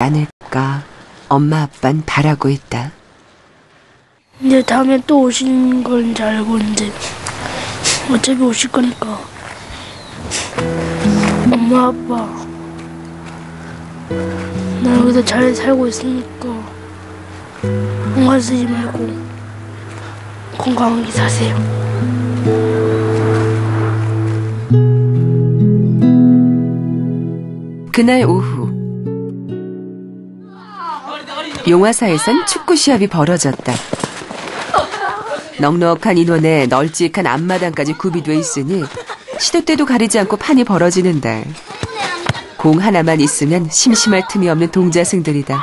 않을까 엄마 아빤 바라고 있다. 이제 다음에 또 오시는 건줄 알고 이제 어차피 오실 거니까 엄마 아빠 나 여기서 잘 살고 있으니까 공간 쓰지 말고 건강하게 사세요. 그날 오후 용화사에선 축구 시합이 벌어졌다. 넉넉한 인원에 널찍한 앞마당까지 구비돼 있으니 시도 때도 가리지 않고 판이 벌어지는데 공 하나만 있으면 심심할 틈이 없는 동자승들이다.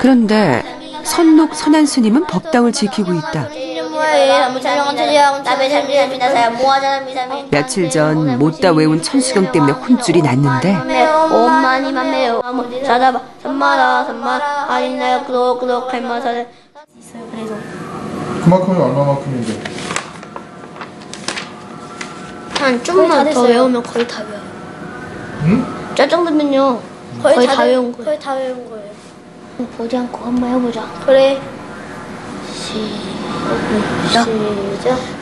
그런데 선록 선한 스님은 법당을 지키고 있다. 며칠 전 못다 외운 천수경 때문에 혼쭐이 났는데 그만큼이 얼마만큼인데? 한 좀만 더 외우면 거의 다 외워요. 응? 저 정도면요. 거의, 다, 외운 거예요. 거의 다 외운 거예요. 보지 않고 한번 해보자. 그래. 시 작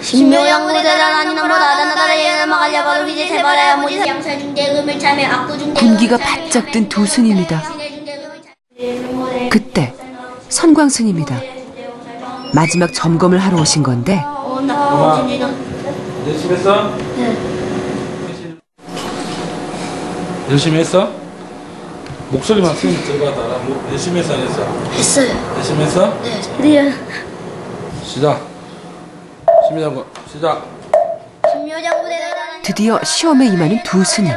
신묘양 무대다란 아니나보다 다나다라 예나 마갈야 바로 이제 세바라야 모지 양살 중대금을 참여 악구 중대 군기가 바짝 든 두 스님이다. 그때 선광 스님이다. 마지막 점검을 하러 오신 건데 열심히 했어? 네. 열심히 했어? 목소리만 쓰면 들어가다라 뭐, 열심히 했어 안 했어? 했어요 열심히 했어? 네 시작 시작 시작 드디어 시험에 임하는 두 스님.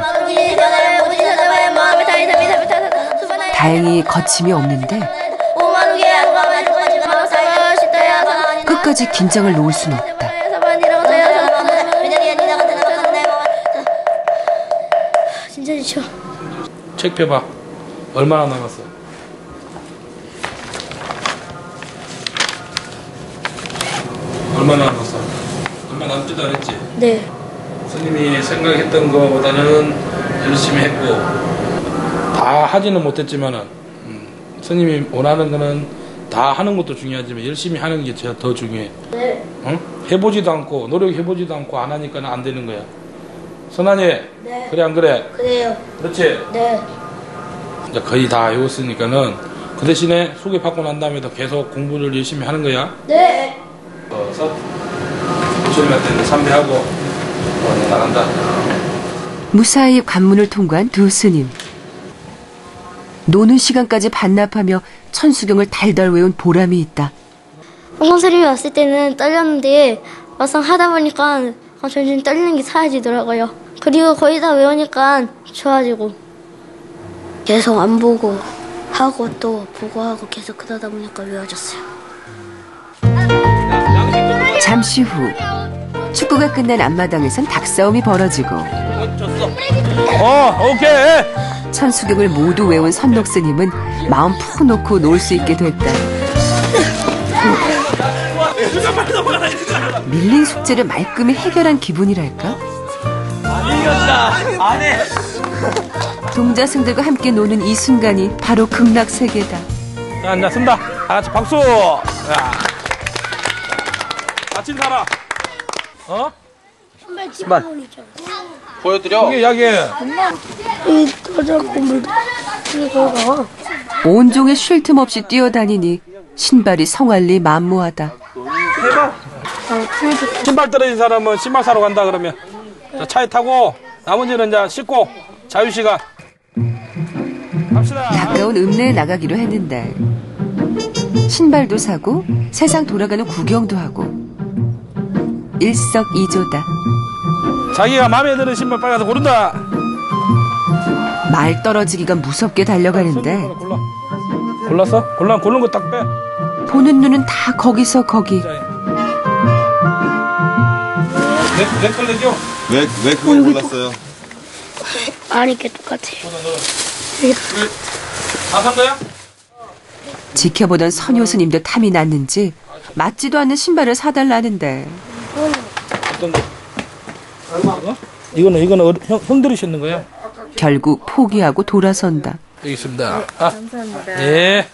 다행히 거침이 없는데 끝까지 긴장을 놓을 순 없다. 진짜 지쳐. 책 펴봐 얼마나 남았어? 얼마나 남았어? 얼마 남지도 않았지? 네. 스님이 생각했던 것보다는 열심히 했고 다 하지는 못했지만은 음, 스님이 원하는 거는 다 하는 것도 중요하지만 열심히 하는 게 제일 더 중요해. 네. 응? 해보지도 않고 노력해보지도 않고 안 하니까는 안 되는 거야. 선한이 네. 그래 안 그래? 그래요. 그렇지. 네. 이제 거의 다 외웠으니까는 그 대신에 소개받고 난 다음에도 계속 공부를 열심히 하는 거야. 네. 조심할 때는 삼배하고 어, 나간다. 무사히 관문을 통과한 두 스님. 노는 시간까지 반납하며 천수경을 달달 외운 보람이 있다. 선생님이 왔을 때는 떨렸는데 막상 하다 보니까 점점 떨리는 게 사라지더라고요. 그리고 거의 다 외우니까 좋아지고. 계속 안 보고 하고 또 보고 하고 계속 그러다 보니까 외워졌어요. 잠시 후 축구가 끝난 앞마당에선 닭싸움이 벌어지고 어, 오케이. 천수경을 모두 외운 선록 스님은 마음 푹 놓고 놀 수 있게 됐다. 밀린 숙제를 말끔히 해결한 기분이랄까? 동자승들과 함께 노는 이 순간이 바로 극락 세계다. 자, 쓴다. 다 같이 박수. 야. 같이 살아. 어? 신발. 보여드려. 여기 여기. 이 떠잡고 물 이거가 온종일 쉴 틈 없이 뛰어다니니 신발이 성할리 만무하다. 신발 떨어진 사람은 신발 사러 간다 그러면 자, 차에 타고 나머지는 이제 씻고 자유 시간. 갑시다. 가까운 읍내에 나가기로 했는데 신발도 사고 세상 돌아가는 구경도 하고 일석이조다. 자기가 마음에 드는 신발 빨리 가서 고른다. 말 떨어지기가 무섭게 달려가는데 골라. 골랐어? 골라 고른 거 딱 빼. 보는 눈은 다 거기서 거기. 내, 내 걸레죠? 왜, 왜 그걸 골랐어요? 아니 게 똑같아요. 다산 거야? 지켜보던 선효스님도 탐이 났는지 맞지도 않는 신발을 사달라는데 어떤 거? 이거? 이거는 이거는 형, 형들이 신는 거예요? 결국 포기하고 돌아선다. 여기 있습니다. 아, 감사합니다. 예.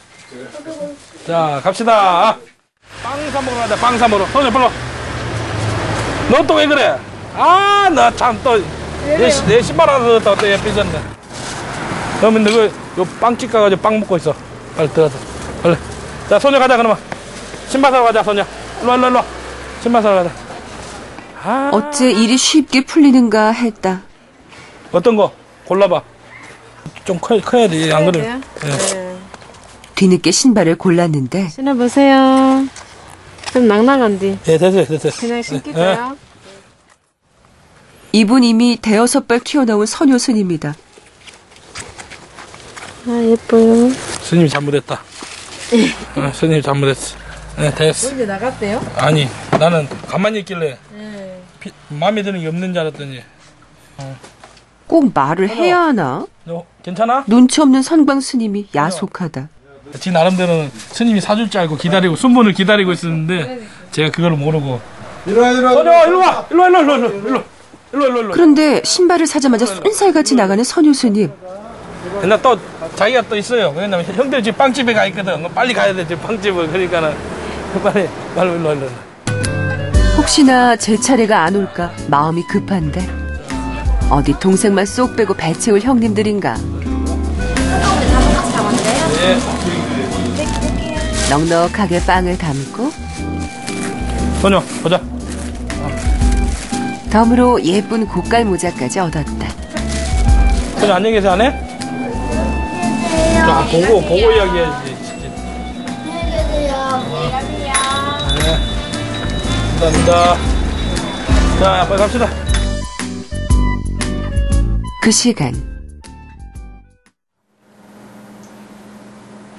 자, 갑시다. 빵 사 먹으러 가자. 빵 사 먹으러. 선우 빨리 와. 너또 왜 그래? 아, 나 참 또. 내, 시- 내 신발 하나 넣었다. 또 예삐졌네. 그러면 너그 요 빵집 가가지고 빵 먹고 있어. 빨리 들어가서. 빨리. 자, 소녀 가자, 그러면. 신발 사러 가자, 소녀. 일로 와, 일로 와, 일로 와. 신발 사러 가자. 아, 어째 일이 쉽게 풀리는가 했다. 어떤 거? 골라봐. 좀 커, 커야 돼. 안 그래. 예. 뒤늦게 신발을 골랐는데 신어보세요. 좀 낭낭한디. 예, 됐어요, 됐어요. 그냥 예. 신길까요? 이분 이미 대여섯 발 튀어나온 선효순입니다. 아, 예뻐요. 스님이 잘못했다. 어, 스님이 잘못했어. 네, 됐어. 이제 나갔대요? 아니, 나는 가만히 있길래 피- 마음에 드는 게 없는 줄 알았더니. 꼭 말을 해야 하나? 너 괜찮아? 눈치 없는 선광 스님이 야속하다. 지 나름대로는 스님이 사줄 줄 알고 기다리고 순번을 기다리고 있었는데 제가 그걸 모르고. 선영 일로 와, 일로 와, 일로 와, 일로 와, 일로 와, 일로 와, 일로 와. 그런데 신발을 사자마자 쏜살같이 나가는 선효스님. 근데 또 자기가 또 있어요. 왜냐면 형들 지금 빵집에 가 있거든. 빨리 가야 돼, 지금 빵집을. 그러니까는 빨리, 빨리 일로 와, 일로 와. 혹시나 제 차례가 안 올까 마음이 급한데 어디 동생만 쏙 빼고 배 채울 형님들인가 예. 넉넉하게 빵을 담고 선영 보자. 덤으로 예쁜 고깔 모자까지 얻었다. 선영 안녕히 계세요, 안 해? 자, 보고, 보고 이야기해야지. 감사합니다. 자, 빨리 갑시다. 그 시간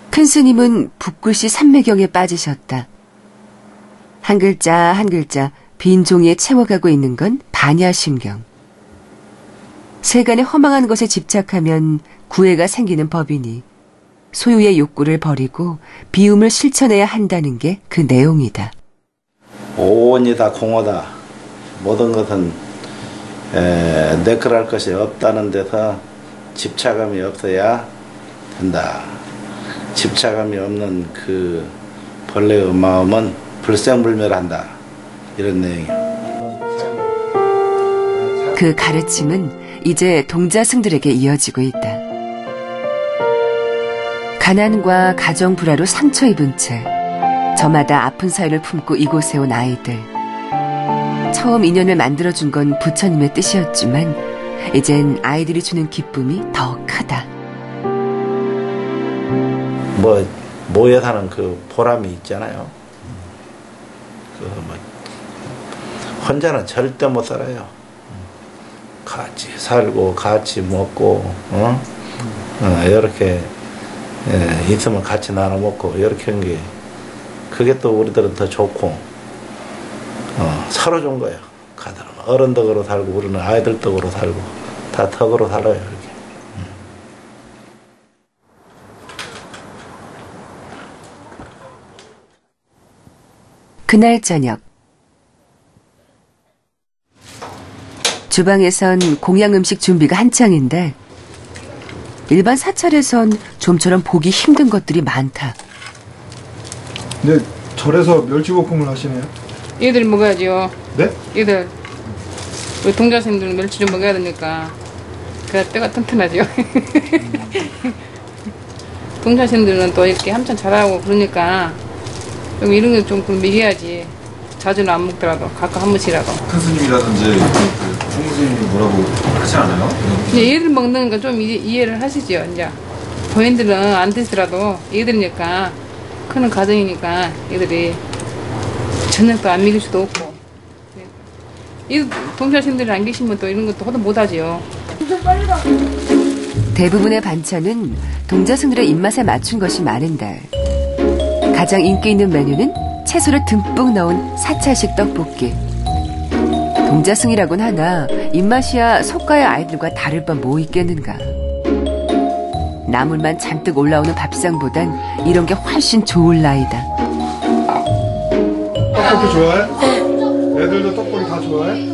큰 스님은 붓글씨 삼매경에 빠지셨다. 한 글자 한 글자 빈 종이에 채워가고 있는 건 반야심경. 세간의 허망한 것에 집착하면 구애가 생기는 법이니 소유의 욕구를 버리고 비움을 실천해야 한다는 게 그 내용이다. 오온이 다 공허다. 모든 것은 에, 내걸할 것이 없다는 데서 집착감이 없어야 된다. 집착감이 없는 그 본래의 마음은 불생불멸한다. 이런 내용이에요. 그 가르침은 이제 동자승들에게 이어지고 있다. 가난과 가정 불화로 상처 입은 채 저마다 아픈 사연을 품고 이곳에 온 아이들. 처음 인연을 만들어준 건 부처님의 뜻이었지만 이젠 아이들이 주는 기쁨이 더 크다. 뭐 모여 사는 그 보람이 있잖아요. 그 뭐 혼자는 절대 못 살아요. 같이 살고 같이 먹고 어? 어, 이렇게 예, 있으면 같이 나눠 먹고 이렇게 한 게 그게 또 우리들은 더 좋고 어, 서로 좋은 거예요. 가들은 어른 덕으로 살고 우리는 아이들 덕으로 살고 다 덕으로 살아요. 이렇게. 그날 저녁 주방에선 공양 음식 준비가 한창인데 일반 사찰에선 좀처럼 보기 힘든 것들이 많다. 근데 절에서 멸치볶음을 하시네요 얘들 먹어야지요. 네? 얘들. 우리 동자생들은 멸치 좀 먹어야 되니까. 그래야 뼈가 튼튼하죠. 동자생들은 또 이렇게 한참 잘하고 그러니까 좀 이런 거좀 먹여야지. 자주는 안 먹더라도 가끔 한 번씩이라도. 큰 스님이라든지 그 총무스님이 뭐라고 하지 않아요? 이제 얘들 먹는 거 좀 이해를 하시죠, 이제. 본인들은 안 드시더라도 얘들이니까, 크는 가정이니까 얘들이 저녁도 안 먹일 수도 없고. 이 동자신들이 안 계시면 또 이런 것도 허도 못하지요. 대부분의 반찬은 동자승들의 입맛에 맞춘 것이 많은데 가장 인기 있는 메뉴는 채소를 듬뿍 넣은 사찰식 떡볶이. 동자승이라곤 하나 입맛이야 속가의 아이들과 다를 바 뭐 있겠는가. 나물만 잔뜩 올라오는 밥상보단 이런 게 훨씬 좋을 나이다. 떡볶이 좋아해? 네. 애들도 떡볶이 다 좋아해?